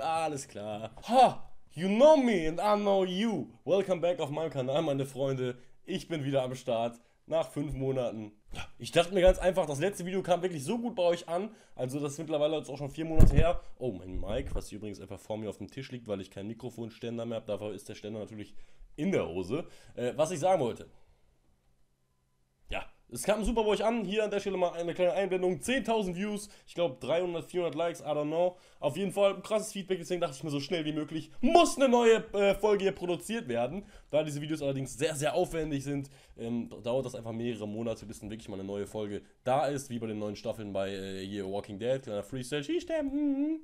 Alles klar. Ha! You know me and I know you. Welcome back auf meinem Kanal, meine Freunde. Ich bin wieder am Start nach fünf Monaten. Ich dachte mir ganz einfach, das letzte Video kam wirklich so gut bei euch an. Also, das ist mittlerweile jetzt auch schon vier Monate her. Oh, mein Mic, was hier übrigens einfach vor mir auf dem Tisch liegt, weil ich keinen Mikrofonständer mehr habe. Dafür ist der Ständer natürlich in der Hose. Äh, was ich sagen wollte. Es kam super bei euch an. Hier an der Stelle mal eine kleine Einblendung. 10.000 Views. Ich glaube 300, 400 Likes. I don't know. Auf jeden Fall krasses Feedback. Deswegen dachte ich mir so schnell wie möglich, muss eine neue äh, Folge hier produziert werden. Da diese Videos allerdings sehr, sehr aufwendig sind, ähm, dauert das einfach mehrere Monate, bis dann wirklich mal eine neue Folge da ist. Wie bei den neuen Staffeln bei äh, hier Walking Dead. Kleiner Freestyle. Schießstem.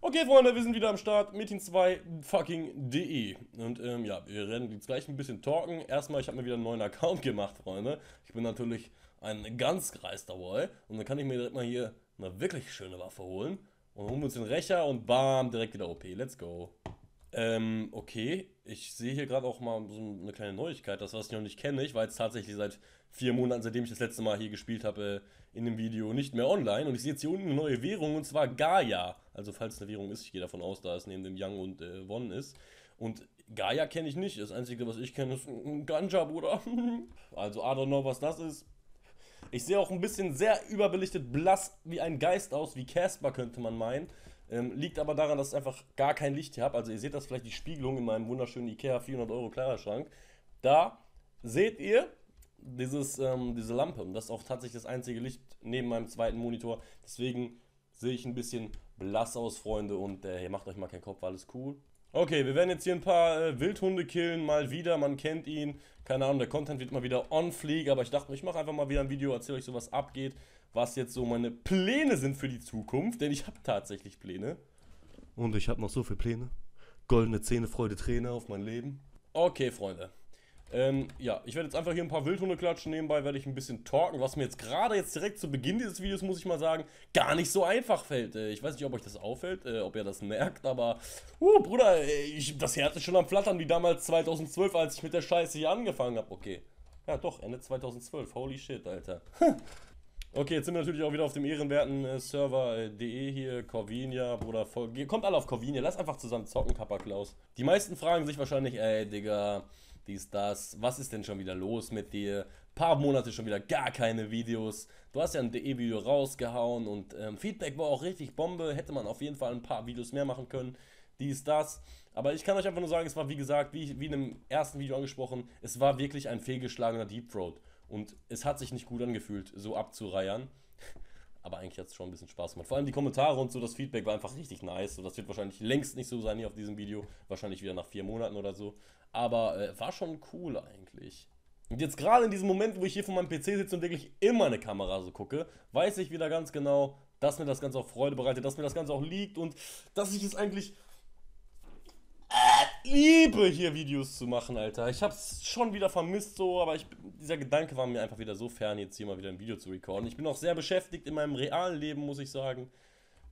Okay, Freunde, wir sind wieder am Start. Metin2 fucking.de. Und ähm, ja, wir werden jetzt gleich ein bisschen talken. Erstmal, ich habe mir wieder einen neuen Account gemacht, Freunde. Ich bin natürlich ein ganz greister Boy. Und dann kann ich mir direkt mal hier eine wirklich schöne Waffe holen. Und holen wir uns den Rächer und bam, direkt wieder OP. Let's go. Ähm, okay. Ich sehe hier gerade auch mal so eine kleine Neuigkeit. Das, was ich noch nicht kenne. Ich war jetzt tatsächlich seit vier Monaten, seitdem ich das letzte Mal hier gespielt habe, in dem Video nicht mehr online. Und ich sehe jetzt hier unten eine neue Währung und zwar Gaia. Also falls es eine Währung ist, ich gehe davon aus, da es neben dem Young und äh, One ist. Und Gaia kenne ich nicht. Das Einzige, was ich kenne, ist ein Ganja, Bruder. also I don't know, was das ist. Ich sehe auch ein bisschen sehr überbelichtet blass wie ein Geist aus, wie Casper könnte man meinen. Ähm, liegt aber daran, dass ich einfach gar kein Licht hier habe. Also ihr seht das vielleicht die Spiegelung in meinem wunderschönen Ikea 400 Euro Kleiderschrank. Da seht ihr dieses, ähm, diese Lampe. Und das ist auch tatsächlich das einzige Licht neben meinem zweiten Monitor. Deswegen sehe ich ein bisschen blass aus, Freunde. Und äh, macht euch mal keinen Kopf, alles cool. Okay, wir werden jetzt hier ein paar äh, Wildhunde killen, mal wieder, man kennt ihn. Keine Ahnung, der Content wird mal wieder on fleek, aber ich dachte, ich mache einfach mal wieder ein Video, erzähle euch so, was abgeht, was jetzt so meine Pläne sind für die Zukunft, denn ich habe tatsächlich Pläne. Und ich habe noch so viele Pläne. Goldene Zähne, Freude, Träne auf mein Leben. Okay, Freunde. Ähm, ja, ich werde jetzt einfach hier ein paar Wildhunde klatschen. Nebenbei werde ich ein bisschen talken, was mir jetzt gerade jetzt direkt zu Beginn dieses Videos, muss ich mal sagen, gar nicht so einfach fällt. Äh, ich weiß nicht, ob euch das auffällt, äh, ob ihr das merkt, aber, uh, Bruder, äh, ich, das Herz ist schon am Flattern, wie damals 2012, als ich mit der Scheiße hier angefangen habe. Okay. Ja, doch, Ende 2012. Holy shit, Alter. Okay, jetzt sind wir natürlich auch wieder auf dem ehrenwerten äh, Server.de hier, Corvinia, Bruder, voll, kommt alle auf Corvinia, lass einfach zusammen zocken, Kappa Klaus. Die meisten fragen sich wahrscheinlich, ey, Digga, dies, das, was ist denn schon wieder los mit dir? Paar Monate schon wieder gar keine Videos. Du hast ja ein DE-Video rausgehauen und ähm, Feedback war auch richtig Bombe. Hätte man auf jeden Fall ein paar Videos mehr machen können. Dies, das. Aber ich kann euch einfach nur sagen, es war wie gesagt, wie, wie in dem ersten Video angesprochen, es war wirklich ein fehlgeschlagener Deep Throat. Und es hat sich nicht gut angefühlt, so abzureiern. Aber eigentlich hat es schon ein bisschen Spaß gemacht. Vor allem die Kommentare und so, das Feedback war einfach richtig nice. So, das wird wahrscheinlich längst nicht so sein hier auf diesem Video. Wahrscheinlich wieder nach vier Monaten oder so. Aber äh, war schon cool eigentlich. Und jetzt gerade in diesem Moment, wo ich hier vor meinem PC sitze und wirklich in meine Kamera so gucke, weiß ich wieder ganz genau, dass mir das Ganze auch Freude bereitet, dass mir das Ganze auch liegt und dass ich es eigentlich liebe, hier Videos zu machen, Alter. Ich hab's schon wieder vermisst so, aber ich, dieser Gedanke war mir einfach wieder so fern, jetzt hier mal wieder ein Video zu recorden. Ich bin auch sehr beschäftigt in meinem realen Leben, muss ich sagen.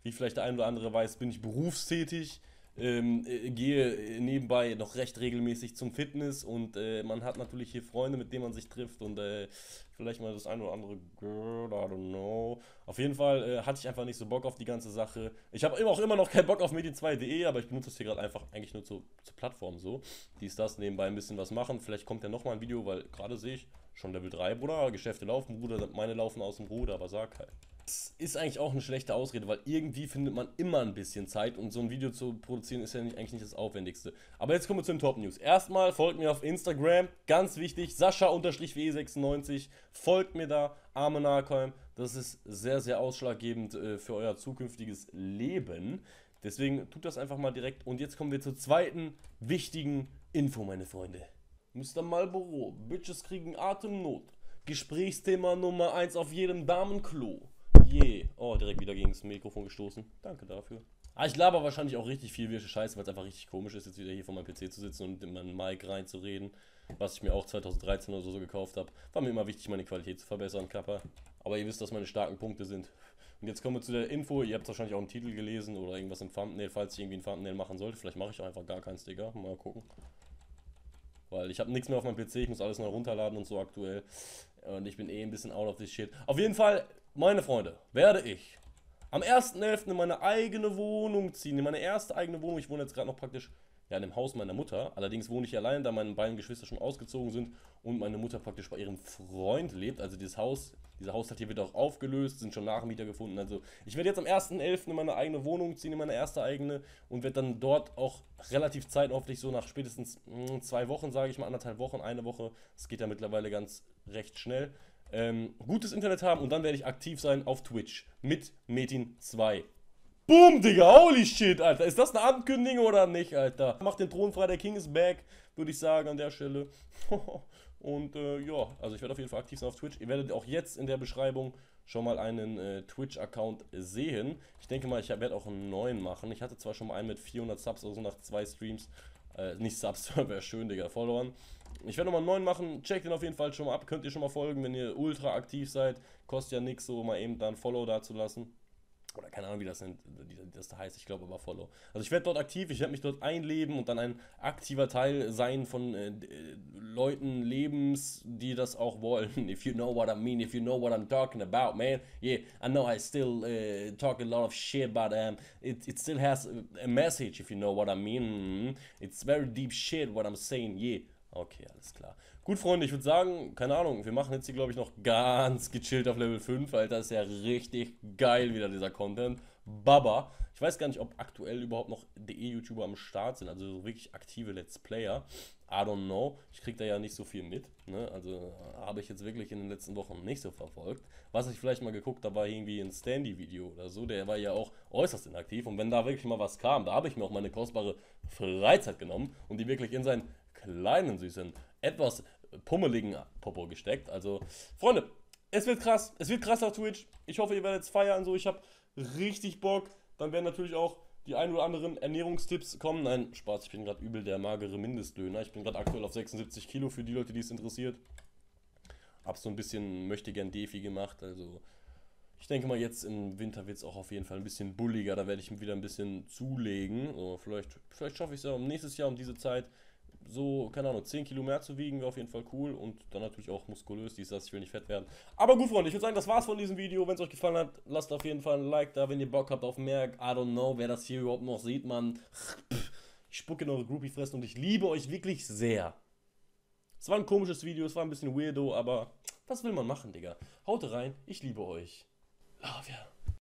Wie vielleicht der ein oder andere weiß, bin ich berufstätig ähm, äh, gehe nebenbei noch recht regelmäßig zum Fitness und äh, man hat natürlich hier Freunde, mit denen man sich trifft und äh, vielleicht mal das ein oder andere Girl, I don't know. Auf jeden Fall äh, hatte ich einfach nicht so Bock auf die ganze Sache. Ich habe auch immer noch keinen Bock auf Medien2.de, aber ich benutze das hier gerade einfach eigentlich nur zur, zur Plattform so. Dies, das, nebenbei ein bisschen was machen. Vielleicht kommt ja nochmal ein Video, weil gerade sehe ich schon Level 3, Bruder. Geschäfte laufen, Bruder, meine laufen aus dem Ruder, aber sag halt. Das ist eigentlich auch eine schlechte Ausrede, weil irgendwie findet man immer ein bisschen Zeit und so ein Video zu produzieren ist ja nicht, eigentlich nicht das Aufwendigste. Aber jetzt kommen wir zu den Top News. Erstmal folgt mir auf Instagram, ganz wichtig, Sascha-W96, folgt mir da, Arme Nahkolm. Das ist sehr, sehr ausschlaggebend äh, für euer zukünftiges Leben. Deswegen tut das einfach mal direkt. Und jetzt kommen wir zur zweiten wichtigen Info, meine Freunde. Mr. Marlboro, Bitches kriegen Atemnot. Gesprächsthema Nummer 1 auf jedem Damenklo je. Oh, direkt wieder gegen das Mikrofon gestoßen. Danke dafür. Ah, ich laber wahrscheinlich auch richtig viel wirsche Scheiße, weil es einfach richtig komisch ist, jetzt wieder hier vor meinem PC zu sitzen und in meinen Mic reinzureden. Was ich mir auch 2013 oder so, so gekauft habe. War mir immer wichtig, meine Qualität zu verbessern, Kappa. Aber ihr wisst, was meine starken Punkte sind. Und jetzt kommen wir zu der Info. Ihr habt wahrscheinlich auch im Titel gelesen oder irgendwas im Thumbnail, falls ich irgendwie ein Thumbnail machen sollte. Vielleicht mache ich auch einfach gar keinen Sticker. Mal gucken. Weil ich habe nichts mehr auf meinem PC, ich muss alles neu runterladen und so aktuell. Und ich bin eh ein bisschen out of this shit. Auf jeden Fall, meine Freunde, werde ich am 1.11. in meine eigene Wohnung ziehen. In meine erste eigene Wohnung. Ich wohne jetzt gerade noch praktisch ja, in dem Haus meiner Mutter. Allerdings wohne ich allein, da meine beiden Geschwister schon ausgezogen sind und meine Mutter praktisch bei ihrem Freund lebt. Also dieses Haus, dieser Haushalt hier wird auch aufgelöst, sind schon Nachmieter gefunden. Also ich werde jetzt am 1.11. in meine eigene Wohnung ziehen, in meine erste eigene und werde dann dort auch relativ zeithoffentlich so nach spätestens mh, hm, zwei Wochen, sage ich mal, anderthalb Wochen, eine Woche, es geht ja mittlerweile ganz recht schnell, ähm, gutes Internet haben und dann werde ich aktiv sein auf Twitch mit Metin 2. Boom, Digga, holy shit, Alter. Ist das eine Ankündigung oder nicht, Alter? Macht den Thron frei, der King ist back, würde ich sagen an der Stelle. Und äh, ja, also ich werde auf jeden Fall aktiv sein auf Twitch. Ihr werdet auch jetzt in der Beschreibung schon mal einen äh, Twitch-Account sehen. Ich denke mal, ich werde auch einen neuen machen. Ich hatte zwar schon mal einen mit 400 Subs, also nach zwei Streams. Äh, nicht Subs, wäre schön, Digga, verloren. Ich werde nochmal einen neuen machen. Checkt den auf jeden Fall schon mal ab. Könnt ihr schon mal folgen, wenn ihr ultra aktiv seid. Kostet ja nichts, so mal eben da ein Follow da zu lassen. Oder keine Ahnung, wie das, nennt, das heißt, ich glaube aber Follow. Also ich werde dort aktiv, ich werde mich dort einleben und dann ein aktiver Teil sein von äh, Leuten Lebens, die das auch wollen. If you know what I mean, if you know what I'm talking about, man. Yeah, I know I still uh, talk a lot of shit, but um, it, it still has a message, if you know what I mean. It's very deep shit what I'm saying, yeah. Okay, alles klar. Gut, Freunde, ich würde sagen, keine Ahnung, wir machen jetzt hier, glaube ich, noch ganz gechillt auf Level 5, Alter. Ist ja richtig geil wieder dieser Content. Baba. Ich weiß gar nicht, ob aktuell überhaupt noch DE-YouTuber am Start sind, also so wirklich aktive Let's Player. I don't know. Ich kriege da ja nicht so viel mit. Ne? Also habe ich jetzt wirklich in den letzten Wochen nicht so verfolgt. Was ich vielleicht mal geguckt habe, war irgendwie ein Standy-Video oder so. Der war ja auch äußerst inaktiv. Und wenn da wirklich mal was kam, da habe ich mir auch meine kostbare Freizeit genommen und die wirklich in seinen kleinen, süßen, etwas pummeligen Popo gesteckt. Also, Freunde, es wird krass. Es wird krass auf Twitch. Ich hoffe, ihr werdet es feiern. So, ich habe richtig Bock. Dann werden natürlich auch die ein oder anderen Ernährungstipps kommen. Nein, Spaß, ich bin gerade übel der magere Mindestlöhner. Ich bin gerade aktuell auf 76 Kilo für die Leute, die es interessiert. Hab so ein bisschen möchte gern Defi gemacht. Also, ich denke mal, jetzt im Winter wird es auch auf jeden Fall ein bisschen bulliger. Da werde ich wieder ein bisschen zulegen. So, vielleicht, vielleicht schaffe ich es ja um nächstes Jahr um diese Zeit so, keine Ahnung, 10 Kilo mehr zu wiegen, wäre auf jeden Fall cool und dann natürlich auch muskulös, dies, das, ich will nicht fett werden. Aber gut, Freunde, ich würde sagen, das war's von diesem Video. Wenn es euch gefallen hat, lasst auf jeden Fall ein Like da, wenn ihr Bock habt auf mehr. I don't know, wer das hier überhaupt noch sieht, man. Ich spucke in eure Groupie-Fressen und ich liebe euch wirklich sehr. Es war ein komisches Video, es war ein bisschen weirdo, aber was will man machen, Digga? Haut rein, ich liebe euch. Love ya.